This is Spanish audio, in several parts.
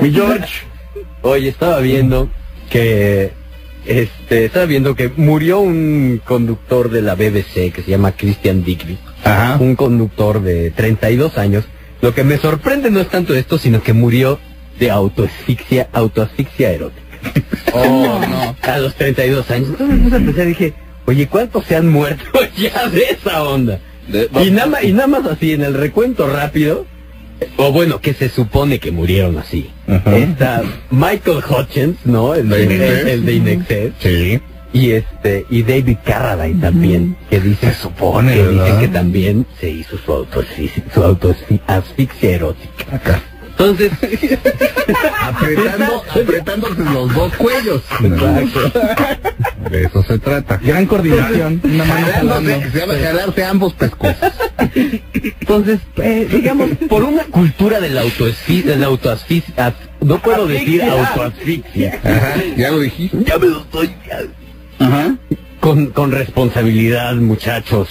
Mi George. Oye, estaba viendo que este estaba viendo que murió un conductor de la BBC que se llama Christian Digby. Ajá. Un conductor de 32 años. Lo que me sorprende no es tanto esto, sino que murió de autoasfixia, autoasfixia erótica. Oh, no. A los 32 años. Entonces me puse a pensar, dije, oye, ¿cuántos se han muerto ya de esa onda? De- Y nada, y nada más así, en el recuento rápido, o bueno, que se supone que murieron así. Ajá. Está Michael Hutchins, ¿no? El de, el, el de Inexcess. Sí. Y este, y David Carradine también, que dice, Se supone, que dice que también se hizo su autoasfixia, su autoasfixia erótica. Acá. Entonces, Apretando, apretándose los dos cuellos. De eso se trata. Gran coordinación. Una mano Jalándose, ambos. entonces, eh, digamos, por una cultura del autoasfixia, del autoasfixia, no puedo decir autoasfixia. Ajá, ya lo dijiste. Ya me lo estoy, Ajá. con, con responsabilidad, muchachos.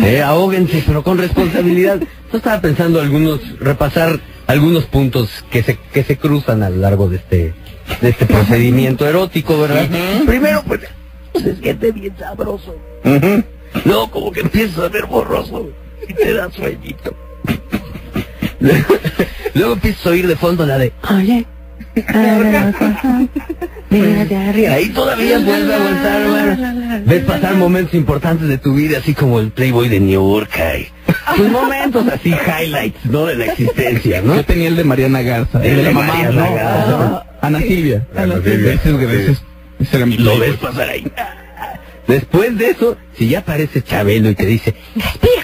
Eh, ahóguense, pero con responsabilidad. Yo estaba pensando algunos, repasar algunos puntos que se, que se cruzan a lo largo de este, de este procedimiento erótico, ¿verdad? Primero, pues, se siente bien sabroso. No, como que empiezas a ver borroso y te da sueñito. Luego empiezas a oír de fondo la de, oye. Ahí todavía vuelve a aguantar. Ves pasar momentos importantes de tu vida, así como el Playboy de New York. ay. Pues momentos así, highlights, ¿no? De la existencia, ¿no? Yo tenía el de Mariana Garza. El de la mamá, Mariana ¿no? Garza. Ana Silvia. Ana Silvia. Lo ves pasar ahí. Después de eso, si ya aparece Chabelo y te dice, respira,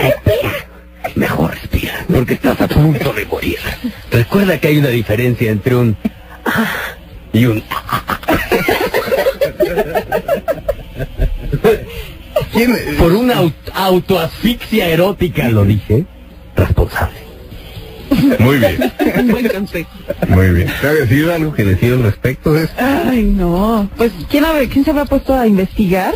respira. Mejor respira, porque estás a punto de morir. Recuerda que hay una diferencia entre un ah y un ¿Quién? por una aut- autoasfixia erótica, lo dije, responsable. Muy bien, Buen consejo. muy bien. ¿Te ha decidido algo que decir al respecto de esto? Ay, no. Pues, ¿quién, habrá- ¿quién se habrá puesto a investigar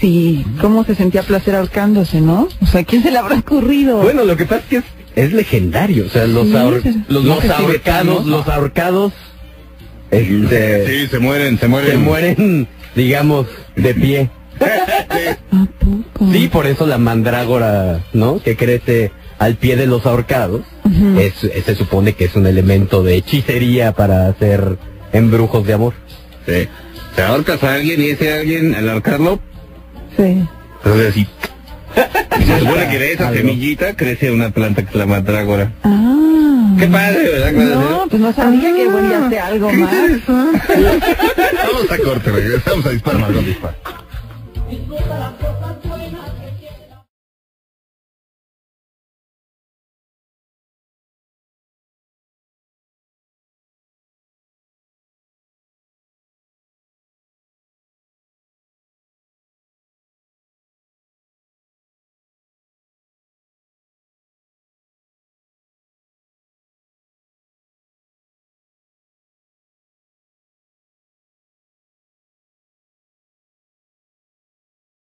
si cómo se sentía placer ahorcándose, no? O sea, ¿quién se le habrá ocurrido? Bueno, lo que pasa es que es, es legendario, o sea, los, Sí, ahor- los, No los ahorcados, los ahorcados, este, Sí, se mueren, se mueren. se mueren, digamos, de pie. Sí, por eso la mandrágora, ¿no? Que crece al pie de los ahorcados, es, es- se supone que es un elemento de hechicería para hacer embrujos de amor. Sí. Te ahorcas a alguien y ese alguien, al ahorcarlo, Sí. entonces así. Y se supone que de esa semillita crece una planta que es la mandrágora. Ah. Qué padre, ¿verdad? No, pues no sabía que volvías de algo más. Vamos a corte, regresamos a disparar, Margot dispara.